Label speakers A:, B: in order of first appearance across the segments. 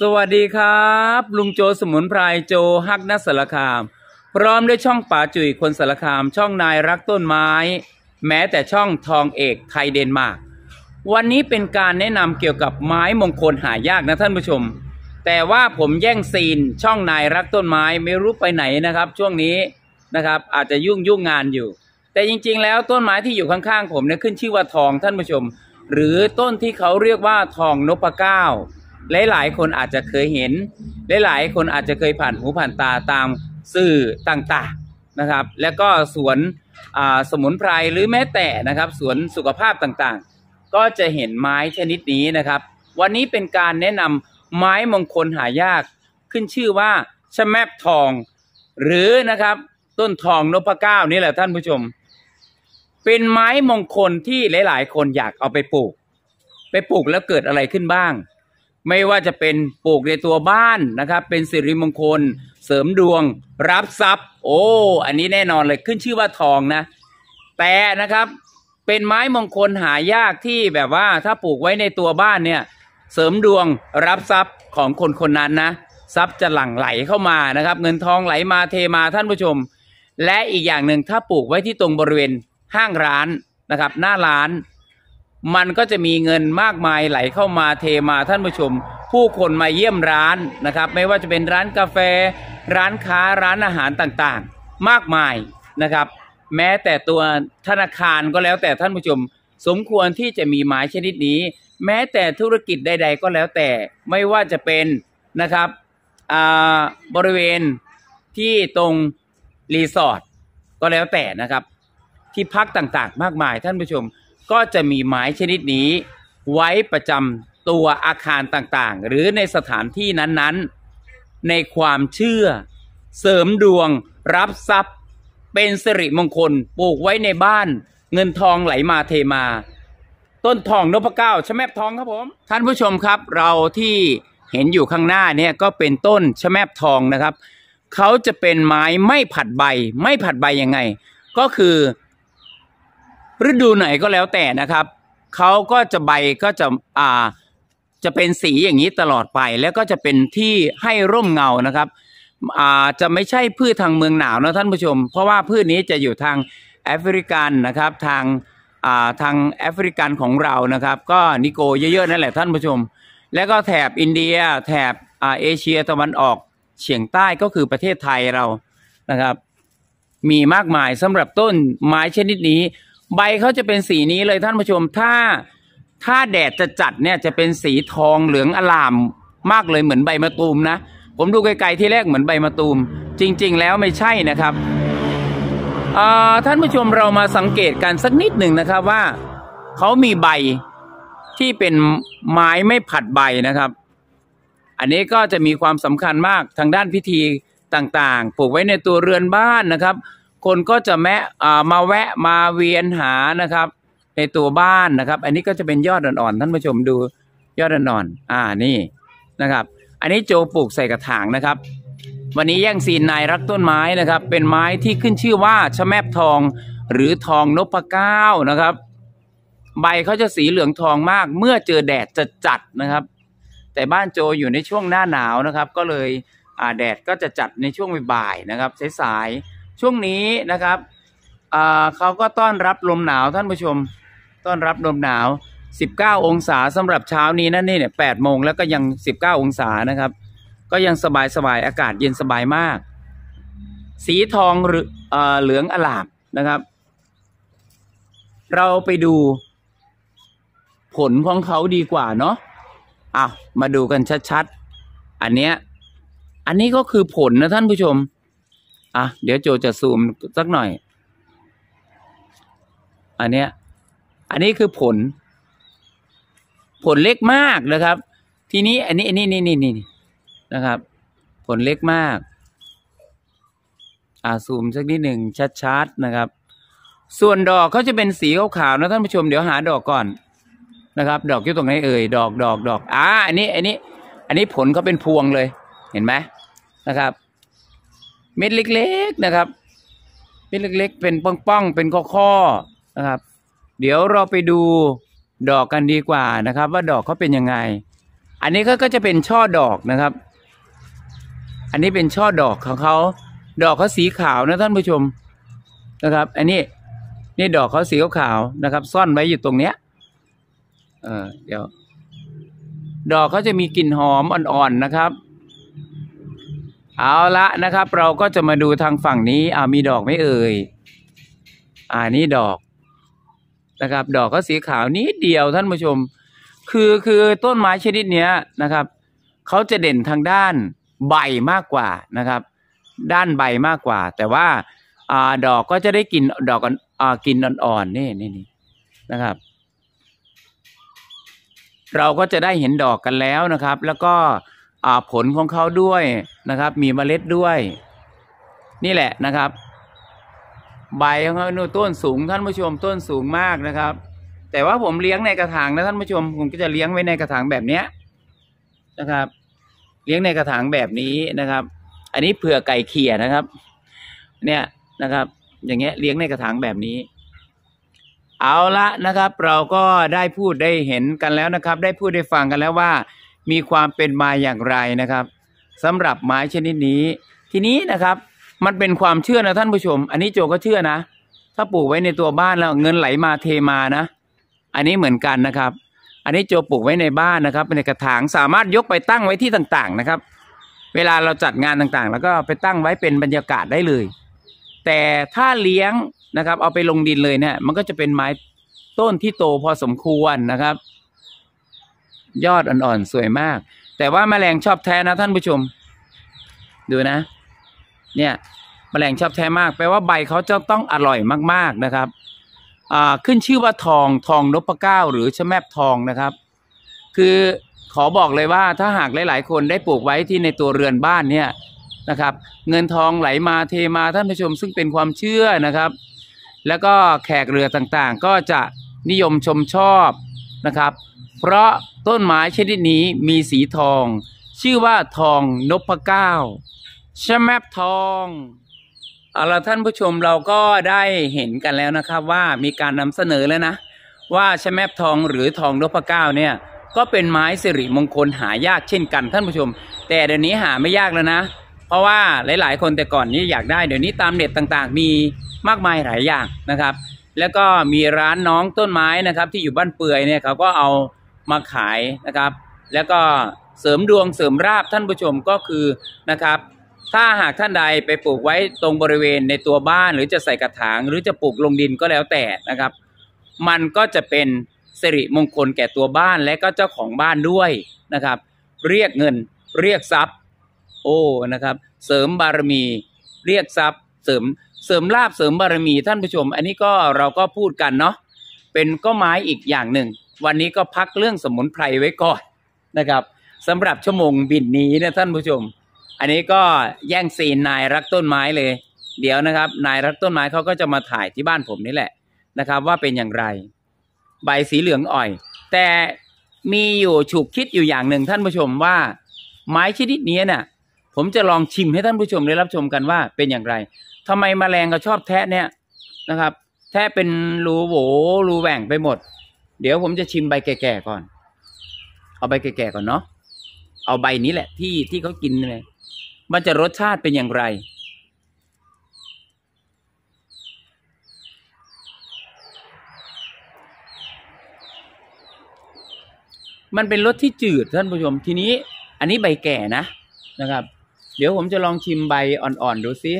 A: สวัสดีครับ ลุงโจสมุนไพรโจฮักนัสารคาม พร้อมด้วยช่องป่าจุ๋ยคนสารคาม ช่องนายรักต้นไม้ แม้แต่ช่องทองเอกไทยเดนมาร์กวันนี้เป็นการแนะนำเกี่ยวกับไม้มงคลหายากนะท่านผู้ชม แต่ว่าผมแย่งซีนช่องนายรักต้นไม้ไม่รู้ไปไหนนะครับ ช่วงนี้นะครับอาจจะยุ่งยุ่งงานอยู่ แต่จริง ๆ แล้วต้นไม้ที่อยู่ข้างๆผมเนี่ยขึ้นชื่อว่าทองท่านผู้ชม หรือต้นที่เขาเรียกว่าทองนพเก้า หลายๆ คนอาจจะเคยเห็น หลายๆ คนอาจจะเคยผ่านหูผ่านตาตามสื่อต่างๆนะครับ แล้วก็สวนสมุนไพรหรือแม้แต่นะครับสวนสุขภาพต่างๆ ก็จะเห็นไม้ชนิดนี้นะครับ วันนี้เป็นการแนะนำไม้มงคลหายากขึ้นชื่อว่าชะแมบทอง หรือนะครับต้นทองนพเก้านี่แหละท่านผู้ชม เป็นไม้มงคลที่หลาย ๆ คนอยากเอาไปปลูก ไปปลูกแล้วเกิดอะไรขึ้นบ้าง ไม่ว่าจะเป็นปลูกในตัวบ้านนะครับ เป็นสิริมงคล เสริมดวง รับทรัพย์ โอ้ อันนี้แน่นอนเลยขึ้นชื่อว่าทองนะ แต่นะครับเป็นไม้มงคลหายากที่แบบว่าถ้าปลูกไว้ในตัวบ้านเนี่ย เสริมดวงรับทรัพย์ของคนคนนั้นนะทรัพย์จะหลั่งไหลเข้ามานะครับ เงินทองไหลมาเทมาท่านผู้ชม และอีกอย่างหนึ่งถ้าปลูกไว้ที่ตรงบริเวณห้างร้านนะครับ หน้าร้าน มันก็จะมีเงินมากมายไหลเข้ามาเทมาท่านผู้ชม ผู้คนมาเยี่ยมร้านนะครับ ไม่ว่าจะเป็นร้านกาแฟ ร้านค้าร้านอาหารต่างๆ มากมายนะครับ แม้แต่ตัวธนาคารก็แล้วแต่ท่านผู้ชม สมควรที่จะมีไม้ชนิดนี้ แม้แต่ธุรกิจใด ๆ ก็แล้วแต่ไม่ว่าจะเป็นนะครับอ่าบริเวณที่ตรงรีสอร์ทก็แล้วแต่นะครับ ที่พักต่างๆ มากมายท่านผู้ชม ก็จะมีไม้ชนิดนี้ ไว้ประจำตัวอาคารต่างๆ หรือในสถานที่นั้นๆ ในความเชื่อ เสริมดวง รับทรัพย์ เป็นสิริมงคลปลูกไว้ในบ้าน เงินทองไหลมาเทมา ต้นทองนพเก้าชะแมบทองครับผม ท่านผู้ชมครับเราที่เห็นอยู่ข้างหน้าเนี่ยก็เป็นต้นชะแมบทองนะครับเขาจะเป็นไม้ไม่ผัดใบ ไม่ผัดใบยังไง ก็คือ ฤดูไหนก็แล้วแต่นะครับเขาก็จะใบก็จะอ่าจะเป็นสีอย่างนี้ตลอดไป แล้วก็จะเป็นที่ให้ร่มเงานะครับอ่าจะไม่ใช่พืชทางเมืองหนาวนะท่านผู้ชม เพราะว่าพืชนี้จะอยู่ทางแอฟริกันนะครับทางอ่าทางแอฟริกันของเรานะครับ ก็นิโกรเยอะๆนั่นแหละท่านผู้ชม แล้วก็แถบอินเดียแถบอ่าเอเชียตะวันออกเฉียงใต้ก็คือประเทศไทยเรานะครับ มีมากมายสำหรับต้นไม้ชนิดนี้ ใบเขาจะเป็นสีนี้เลยท่านผู้ชม ถ้าถ้าแดดจะจัดเนี่ยจะเป็นสีทองเหลืองอร่ามมากเลยเหมือนใบมะตูมนะ ผมดูไกลๆทีแรกเหมือนใบมะตูม จริง ๆ แล้วไม่ใช่นะครับท่านผู้ชมเรามาสังเกตกันสักนิดหนึ่งนะครับว่าเขามีใบที่เป็นไม้ไม่ผัดใบนะครับ อันนี้ก็จะมีความสำคัญมากทางด้านพิธีต่างๆ ปลูกไว้ในตัวเรือนบ้านนะครับ คนก็จะแมะมาแวะมาเวียนหานะครับ ในตัวบ้านนะครับ อันนี้ก็จะเป็นยอดอ่อนๆท่านผู้ชมดูยอดอ่อนๆอ่านี่นะครับ อันนี้โจปลูกใส่กระถางนะครับ วันนี้แย่งซีนนายรักต้นไม้นะครับ เป็นไม้ที่ขึ้นชื่อว่าชะแมบทองหรือทองนพเก้านะครับ ใบเขาจะสีเหลืองทองมาก เมื่อเจอแดดจะจัดนะครับ แต่บ้านโจอยู่ในช่วงหน้าหนาวนะครับ ก็เลยแดดก็จะจัดในช่วงบ่ายๆนะครับสายๆ ช่วงนี้นะครับเขาก็ต้อนรับลมหนาวท่านผู้ชม ต้อนรับลมหนาว 19 องศาสำหรับเช้านี้นั่นนี่เนี่ย8โมงแล้วก็ยัง 19 องศานะครับ ก็ยังสบายสบายอากาศเย็นสบายมาก สีทองหรือเหลืองอลามนะครับ เราไปดูผลของเขาดีกว่าเนาะอะมาดูกันชัดๆ อันเนี้ย อันนี้ก็คือผลนะท่านผู้ชม อะเดี๋ยวโจจะซูมสักหน่อย อันเนี้ย อันนี้คือผล ผลเล็กมากนะครับ ทีนี้อันนี้อันนี้นี่นี่นี่นะครับ ผลเล็กมาก อ่าซูมสักนิดหนึ่งชัดๆนะครับ ส่วนดอกเขาจะเป็นสีขาวๆนะท่านผู้ชมเดี๋ยวหาดอกก่อนนะครับ ดอกอยู่ตรงไหนเอ่ยดอกดอกดอกอ่าอันนี้ อันนี้ อันนี้ผลเขาเป็นพวงเลย เห็นไหมนะครับ เม็ดเล็กๆนะครับ เม็ดเล็กๆ เป็นป้องๆเป็นข้อๆนะครับ เดี๋ยวเราไปดูดอกกันดีกว่านะครับ ว่าดอกเขาเป็นยังไง อันนี้ก็จะเป็นช่อดอกนะครับ อันนี้เป็นช่อดอกของเขาดอกเขาสีขาวนะท่านผู้ชมนะครับ อันนี้นี่ดอกเขาสีขาวๆนะครับ ซ่อนไว้อยู่ตรงเนี้ยเออเดี๋ยว ดอกเขาจะมีกลิ่นหอมอ่อนๆนะครับ เอาละนะครับ เราก็จะมาดูทางฝั่งนี้อ่ามีดอกไม่เอ่ยอ่านี่ดอกนะครับ ดอกก็สีขาวนิดเดียวท่านผู้ชม คือคือต้นไม้ชนิดเนี้ยนะครับเขาจะเด่นทางด้านใบมากกว่านะครับ ด้านใบมากกว่า แต่ว่าอ่าดอกก็จะได้กลิ่นดอกอ่อนอ่ากลิ่นอ่อนๆนี่นี่นี่นะครับ เราก็จะได้เห็นดอกกันแล้วนะครับ แล้วก็ ผลของเขาด้วยนะครับ มีเมล็ดด้วย นี่แหละนะครับ ใบของเขาต้นสูงท่านผู้ชมต้นสูงมากนะครับ แต่ว่าผมเลี้ยงในกระถางนะท่านผู้ชมผมก็จะเลี้ยงไว้ในกระถางแบบเนี้ยนะครับ เลี้ยงในกระถางแบบนี้นะครับ อันนี้เผื่อไก่เขี่ยนะครับ เนี่ยนะครับ อย่างเงี้ยเลี้ยงในกระถางแบบนี้เอาละนะครับ เราก็ได้พูดได้เห็นกันแล้วนะครับ ได้พูดได้ฟังกันแล้วว่า มีความเป็นมาอย่างไรนะครับสำหรับไม้ชนิดนี้ ทีนี้นะครับมันเป็นความเชื่อนะท่านผู้ชม อันนี้โจก็เชื่อนะ ถ้าปลูกไว้ในตัวบ้านแล้วเงินไหลมาเทมานะ อันนี้เหมือนกันนะครับ อันนี้โจปลูกไว้ในบ้านนะครับในกระถางสามารถยกไปตั้งไว้ที่ต่างๆนะครับ เวลาเราจัดงานต่างๆ แล้วก็ไปตั้งไว้เป็นบรรยากาศได้เลย แต่ถ้าเลี้ยงนะครับ เอาไปลงดินเลยเนี่ยมันก็จะเป็นไม้ต้นที่โตพอสมควรนะครับ ยอดอ่อนๆสวยมาก แต่ว่าแมลงชอบแท้นะท่านผู้ชม ดูนะ เนี่ยแมลงชอบแท้มากแปลว่าใบเขาจะต้องอร่อยมากๆนะครับอ่าขึ้นชื่อว่าทองทองนพเก้าหรือชแมบทองนะครับ คือขอบอกเลยว่าถ้าหากหลาย ๆ คนได้ปลูกไว้ที่ในตัวเรือนบ้านเนี่ยนะครับ เงินทองไหลมาเทมาท่านผู้ชม ซึ่งเป็นความเชื่อนะครับ แล้วก็แขกเรือต่างๆ ก็จะนิยมชมชอบนะครับ เพราะต้นไม้ชนิดนี้มีสีทอง ชื่อว่าทองนพเก้าชแมบทองเอาละท่านผู้ชมเราก็ได้เห็นกันแล้วนะครับ ว่ามีการนำเสนอแล้วนะ ว่าชแมบทองหรือทองนพเก้าเนี่ยก็เป็นไม้สิริมงคลหายากเช่นกันท่านผู้ชม แต่เดี๋ยวนี้หาไม่ยากแล้วนะ เพราะว่าหลาย ๆ คนแต่ก่อนนี้อยากได้เดี๋ยวนี้ตามเน็ตต่างๆ มีมากมายหลายอย่างนะครับ แล้วก็มีร้านน้องต้นไม้นะครับ ที่อยู่บ้านเปื่อยเนี่ยเขาก็เอา มาขายนะครับ แล้วก็เสริมดวงเสริมราบท่านผู้ชมก็คือนะครับ ถ้าหากท่านใดไปปลูกไว้ตรงบริเวณในตัวบ้าน หรือจะใส่กระถางหรือจะปลูกลงดินก็แล้วแต่นะครับ มันก็จะเป็นสิริมงคลแก่ตัวบ้านและก็เจ้าของบ้านด้วยนะครับ เรียกเงินเรียกทรัพย์ โอ้นะครับ เสริมบารมี เรียกทรัพย์ เสริมเสริมลาบเสริมบารมีท่านผู้ชม อันนี้ก็เราก็พูดกันเนาะเป็นก็ไม้อีกอย่างหนึ่ง วันนี้ก็พักเรื่องสมุนไพรไว้ก่อนนะครับสำหรับชั่วโมงบินนี้นะท่านผู้ชม อันนี้ก็แย่งซีนนายรักต้นไม้เลย เดี๋ยวนะครับ นายรักต้นไม้เขาก็จะมาถ่ายที่บ้านผมนี่แหละนะครับ ว่าเป็นอย่างไร ใบสีเหลืองอ่อย แต่มีอยู่ฉุกคิดอยู่อย่างหนึ่งท่านผู้ชมว่า ไม้ชนิดนี้เน่ะผมจะลองชิมให้ท่านผู้ชมได้รับชมกันว่าเป็นอย่างไรทำไมแมลงก็ชอบแทะเนี่ยนะครับ แทะเป็นรูโหวรูแหว่งไปหมด เดี๋ยวผมจะชิมใบแก่ๆก่อน เอาใบแก่ๆก่อนเนาะ เอาใบนี้แหละที่ที่เขากินเลย มันจะรสชาติเป็นอย่างไร มันเป็นรสที่จืดท่านผู้ชม ทีนี้ อันนี้ใบแก่นะนะครับ เดี๋ยวผมจะลองชิมใบอ่อนๆดูซิ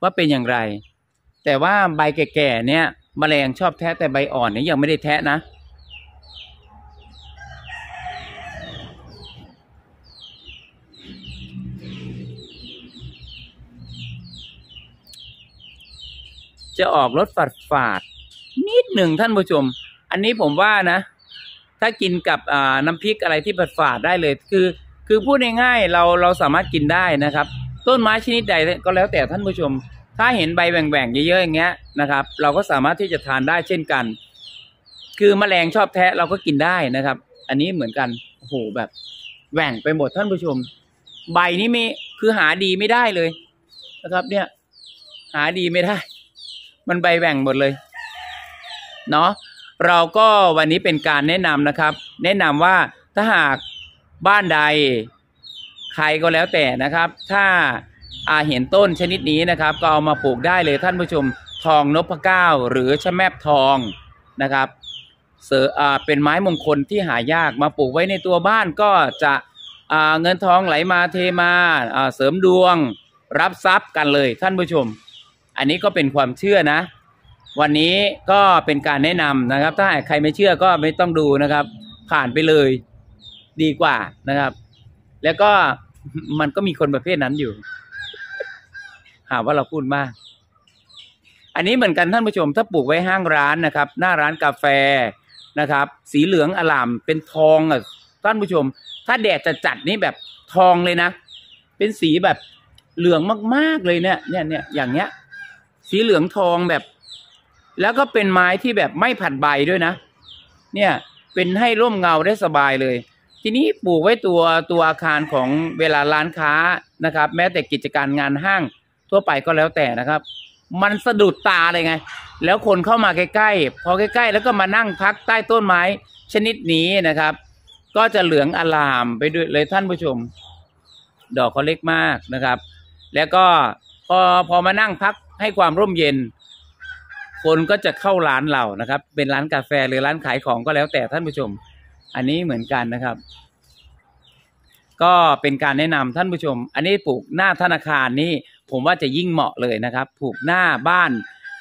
A: ว่าเป็นอย่างไร แต่ว่าใบแก่ๆเนี่ย มแมลงชอบแทะแต่ใบอ่อนเนี่ยยังไม่ได้แทะนะ จะออกรสฝาดฝาดนิดหนึ่งท่านผู้ชม อันนี้ผมว่านะ ถ้ากินกับน้ำพริกอะไรที่ฝาดฝาดได้เลย คือ คือพูดง่ายๆเราเราสามารถกินได้นะครับ ต้นไม้ชนิดใดก็แล้วแต่ท่านผู้ชม ถ้าเห็นใบแหว่งๆเยอะๆอย่างเงี้ยนะครับ เราก็สามารถที่จะทานได้เช่นกัน คือแมลงชอบแทะเราก็กินได้นะครับ อันนี้เหมือนกันโอ้โหแบบแหว่งไปหมดท่านผู้ชม ใบนี้มีคือหาดีไม่ได้เลยนะครับ เนี่ย หาดีไม่ได้ มันใบแหว่งหมดเลยเนาะเราก็วันนี้เป็นการแนะนำนะครับ แนะนำว่าถ้าหากบ้านใดใครก็แล้วแต่นะครับ ถ้า อาเห็นต้นชนิดนี้นะครับ ก็เอามาปลูกได้เลยท่านผู้ชมทองนพเก้าหรือชะแมบทองนะครับเสออ่าเป็นไม้มงคลที่หายากมาปลูกไว้ในตัวบ้านก็จะอ่าเงินทองไหลมาเทมาอ่าเสริมดวงรับทรัพย์กันเลยท่านผู้ชม อันนี้ก็เป็นความเชื่อนะ วันนี้ก็เป็นการแนะนำนะครับ ถ้าใครไม่เชื่อก็ไม่ต้องดูนะครับ ผ่านไปเลยดีกว่านะครับ แล้วก็มันก็มีคนประเภทนั้นอยู่าว่าเราพูดมาก อันนี้เหมือนกันท่านผู้ชม ถ้าปลูกไว้ห้างร้านนะครับ หน้าร้านกาแฟนะครับ สีเหลืองอลามเป็นทองอะท่านผู้ชม ถ้าแดดจะจัดนี่แบบทองเลยนะ เป็นสีแบบเหลืองมากๆเลยเนี่ยเนี่ยเนี่ยอย่างเงี้ย สีเหลืองทองแบบ แล้วก็เป็นไม้ที่แบบไม่ผัดใบด้วยนะ เนี่ยเป็นให้ร่มเงาได้สบายเลย ทีนี้ปลูกไว้ตัวตัวอาคารของเวลาร้านค้านะครับ แม้แต่กิจการงานห้าง ทั่วไปก็แล้วแต่นะครับ มันสะดุดตาเลยไง แล้วคนเข้ามาใกล้ๆ พอใกล้ ๆ แล้วก็มานั่งพักใต้ต้นไม้ชนิดนี้นะครับ ก็จะเหลืองอลามไปด้วยเลยท่านผู้ชม ดอกเขาเล็กมากนะครับ แล้วก็พอพอมานั่งพักให้ความร่มเย็น คนก็จะเข้าร้านเรานะครับ เป็นร้านกาแฟหรือร้านขายของก็แล้วแต่ท่านผู้ชม อันนี้เหมือนกันนะครับ ก็เป็นการแนะนำท่านผู้ชม อันนี้ปลูกหน้าธนาคารนี่ ผมว่าจะยิ่งเหมาะเลยนะครับปลูกหน้าบ้าน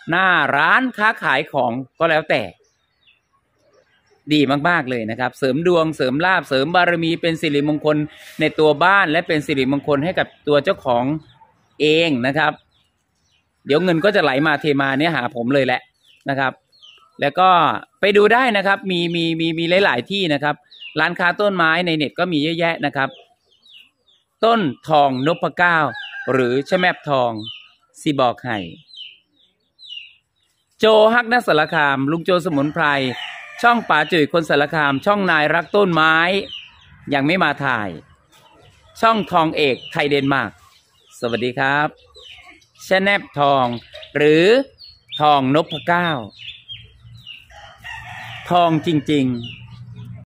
A: หน้าร้านค้าขายของก็แล้วแต่ ดีมากๆเลยนะครับ เสริมดวงเสริมลาบเสริมบารมีเป็นสิริมงคลในตัวบ้านและเป็นสิริมงคลให้กับตัวเจ้าของเองนะครับ เดี๋ยวเงินก็จะไหลมาเทมาเนี่ยหาผมเลยแหละนะครับ แล้วก็ไปดูได้นะครับ มีมีมีมีหลาย ๆ ที่นะครับ ร้านค้าต้นไม้ในเน็ตก็มีเยอะแยะนะครับ ต้นทองนพเก้า หรือชแมบทองซีบอกไห่โจฮักนักสารคาม ลุงโจสมุนไพร ช่องป๋าจุ๋ยคนสารคาม ช่องนายรักต้นไม้ ยังไม่มาถ่าย ช่องทองเอกไทยเดนมาร์กสวัสดีครับชแนบทอง หรือทองนพเก้า ทองจริง ๆ